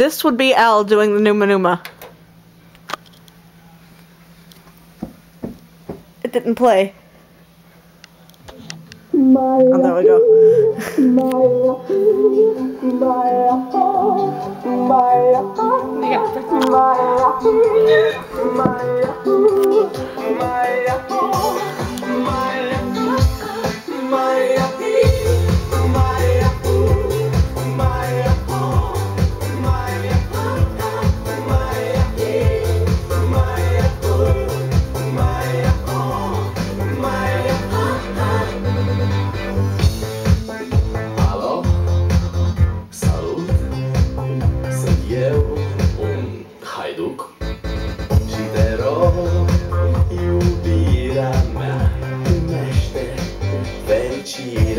This would be Al doing the Numa Numa. It didn't play. And Oh, there we go.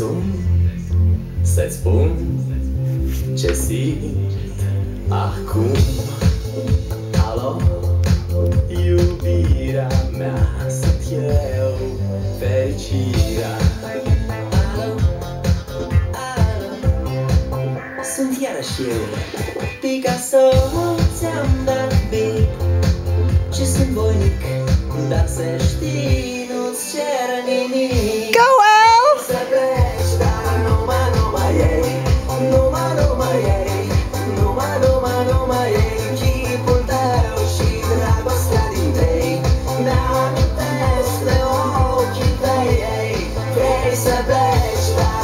sunt Să-ți spun ce simt acum. Alo, iubirea mea sunt eu Fericirea. Alo, alo? Sunt iarăși eu. Picasso ți-am dat beat Și sunt dar să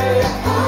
away.